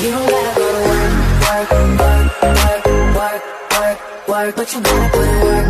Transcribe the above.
You don't gotta go to work, work, work, work, work, work, work, but you gotta put work,